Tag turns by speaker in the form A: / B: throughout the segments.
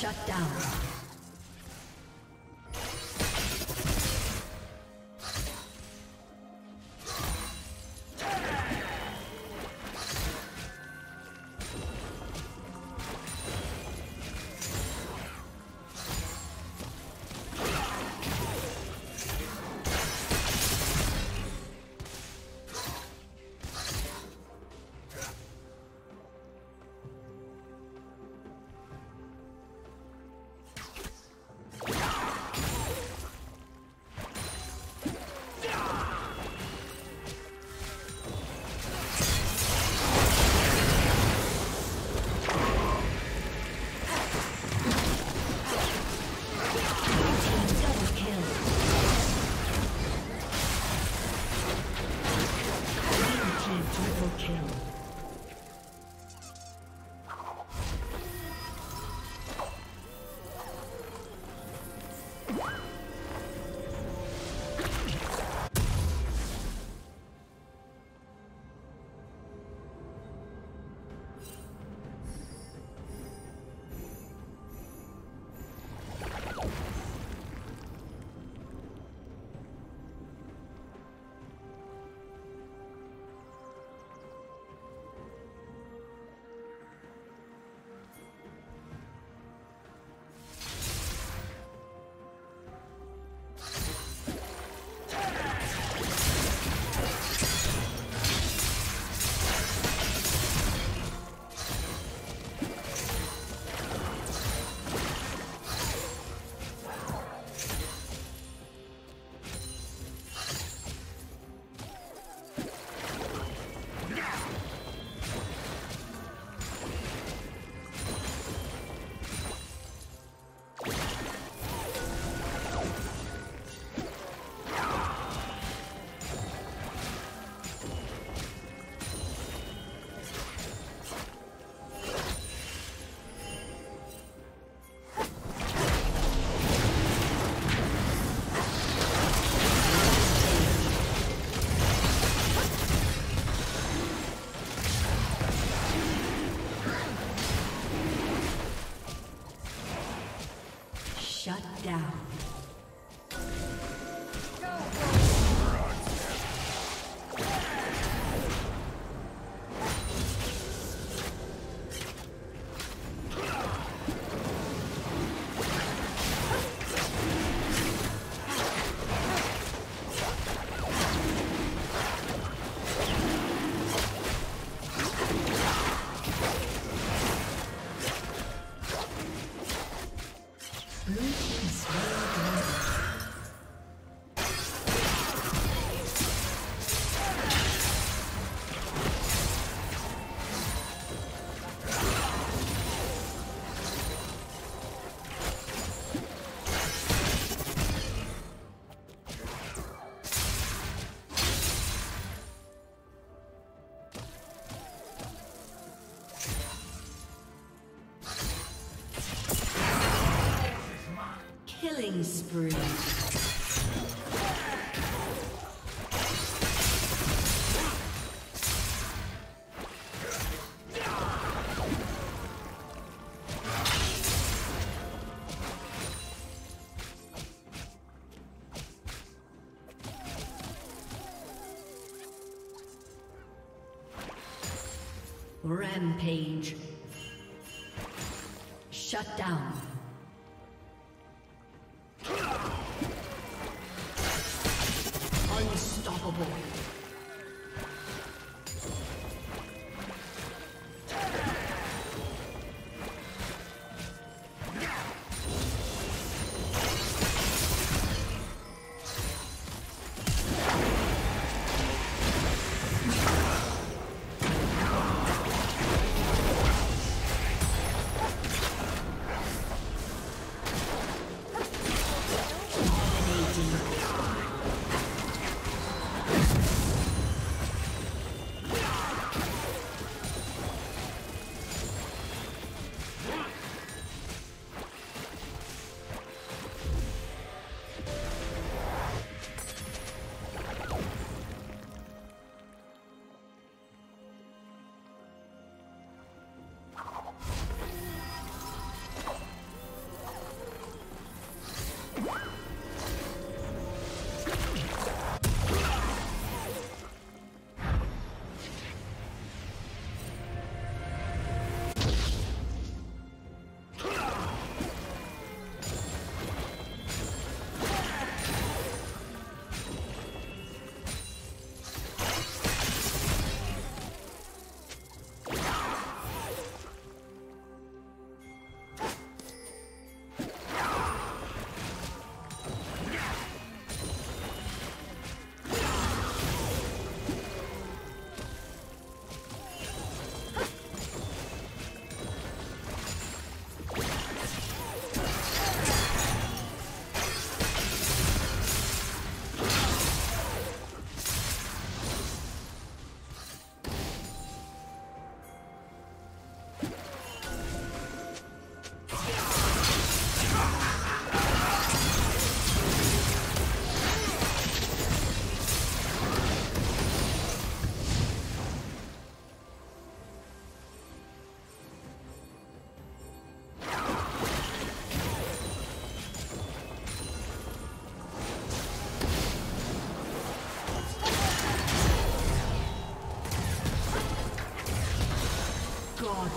A: Shut down. Rampage. Shut down.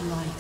A: Godlike.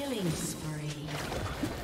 A: Killing spree.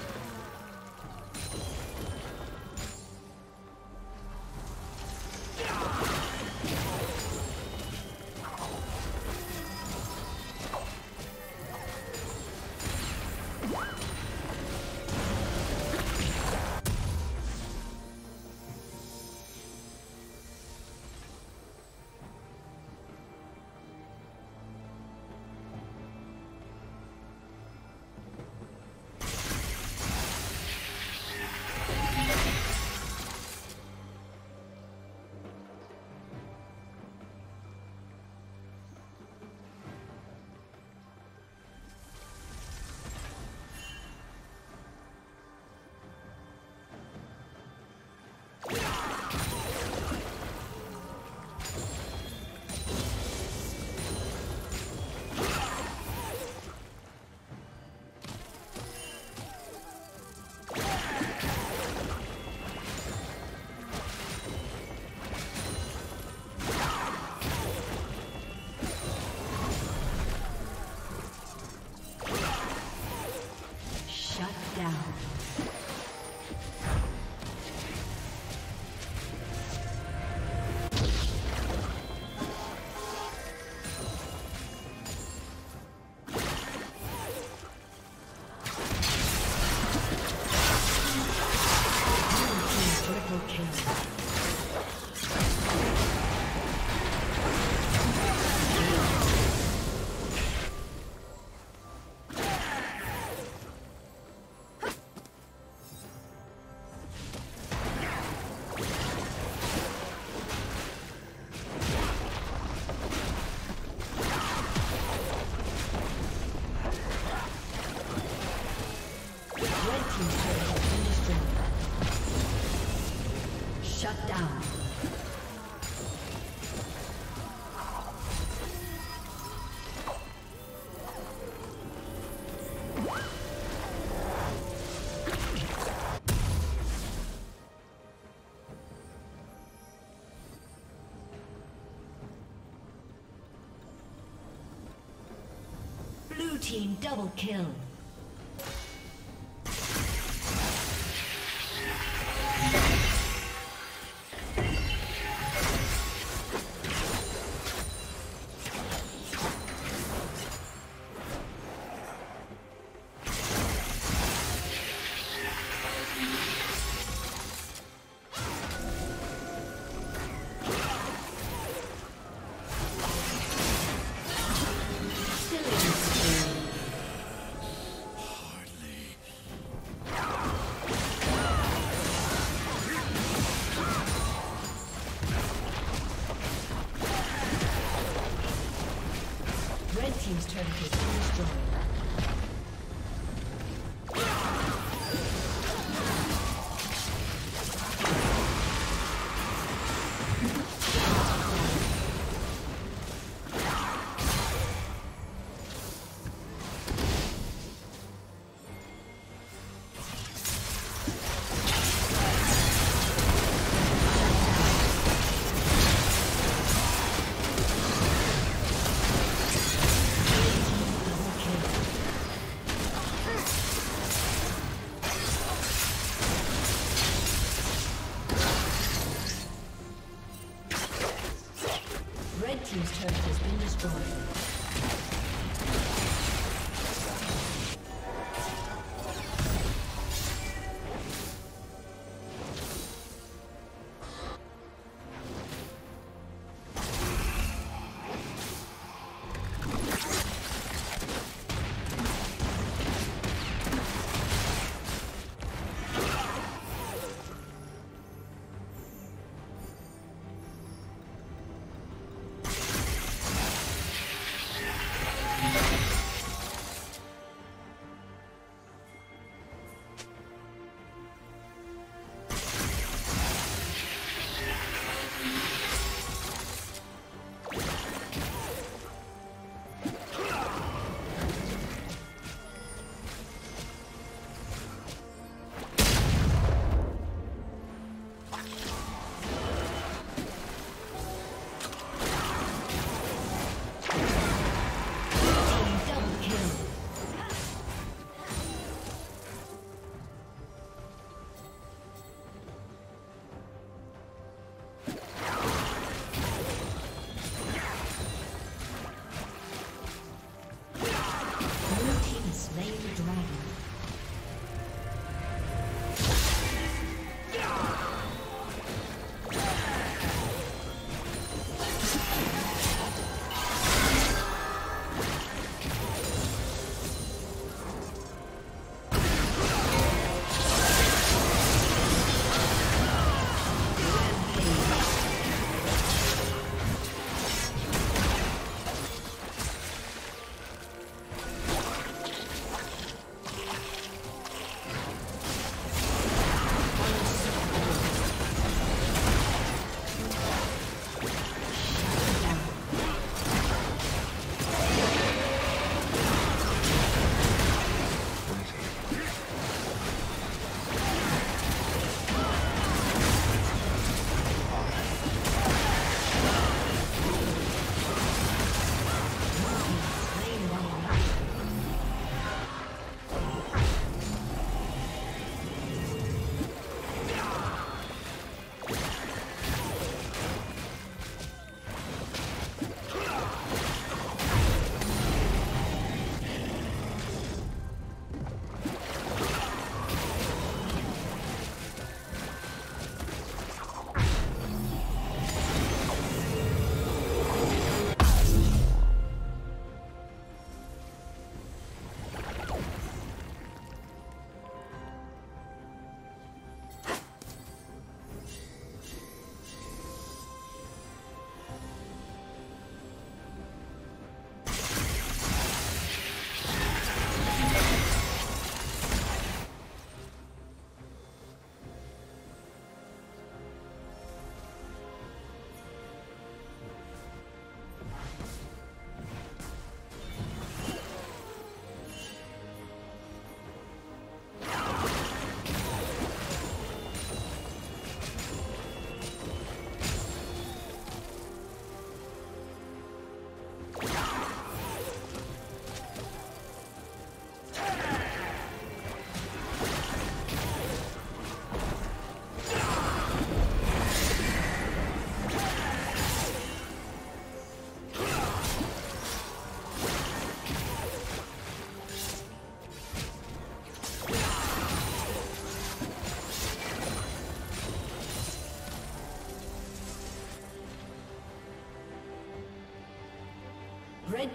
A: Team double kill.